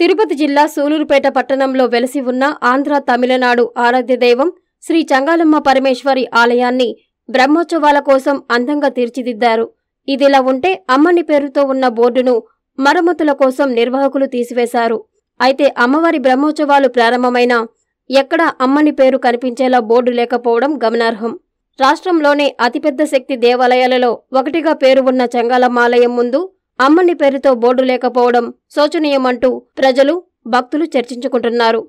తిరుపతి జిల్లా సూలూరుపేట పట్టణంలో వెలసి ఉన్న ఆంధ్ర తమిళనాడు ఆరాధ్య దైవం శ్రీ చంగాలమ్మ పరమేశ్వరి ఆలయాన్ని బ్రహ్మోత్సవాల కోసం అందంగా తీర్చిదిద్దారు. ఇదిలా ఉంటే అమ్మని పేరుతో ఉన్న బోర్డును మరమ్మతుల కోసం నిర్వాహకులు తీసివేశారు. అయితే అమ్మవారి బ్రహ్మోత్సవాలు ప్రారంభమైన ఎక్కడా అమ్మని పేరు కనిపించేలా బోర్డు లేకపోవడం గమనార్హం. రాష్ట్రంలోనే అతిపెద్ద శక్తి దేవాలయాలలో ఒకటిగా పేరు ఉన్న చంగాలమ్మ ఆలయం ముందు అమ్మని పేరుతో బోర్డు లేకపోవడం శోచనీయమంటూ ప్రజలు భక్తులు చర్చించుకుంటున్నారు.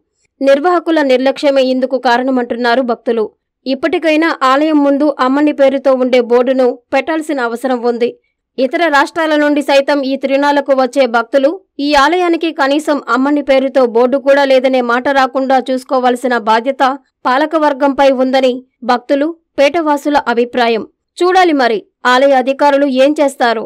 నిర్వాహకుల నిర్లక్ష్యమే ఇందుకు కారణమంటున్నారు భక్తులు. ఇప్పటికైనా ఆలయం ముందు అమ్మని పేరుతో ఉండే బోర్డును పెట్టాల్సిన అవసరం ఉంది. ఇతర రాష్ట్రాల నుండి సైతం ఈ తిరునాళ్ళకు వచ్చే భక్తులు ఈ ఆలయానికి కనీసం అమ్మని పేరుతో బోర్డు కూడా లేదనే మాట రాకుండా చూసుకోవాల్సిన బాధ్యత పాలకవర్గంపై ఉందని భక్తులు పేటవాసుల అభిప్రాయం. చూడాలి మరి ఆలయ అధికారులు ఏం చేస్తారో?